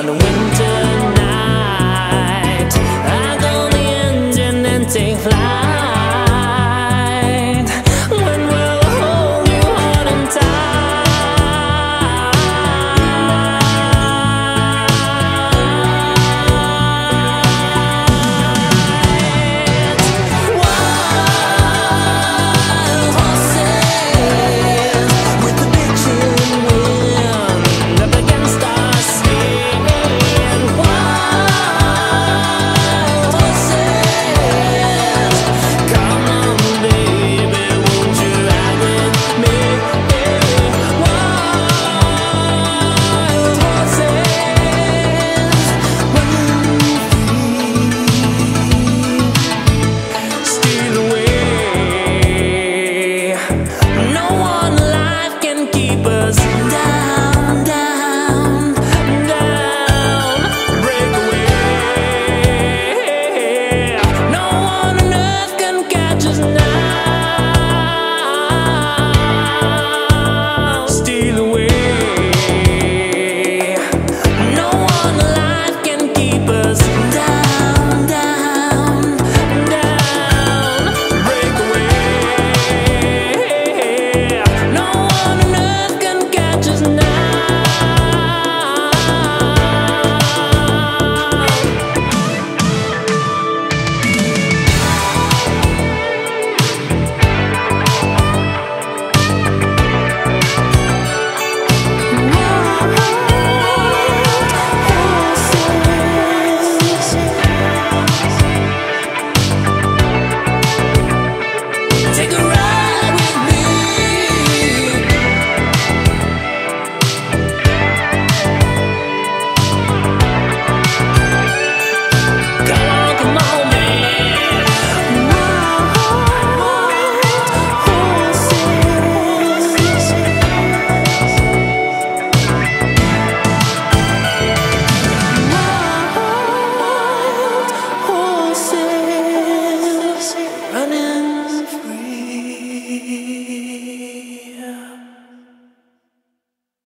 on a winter night. I go the engine and take flight.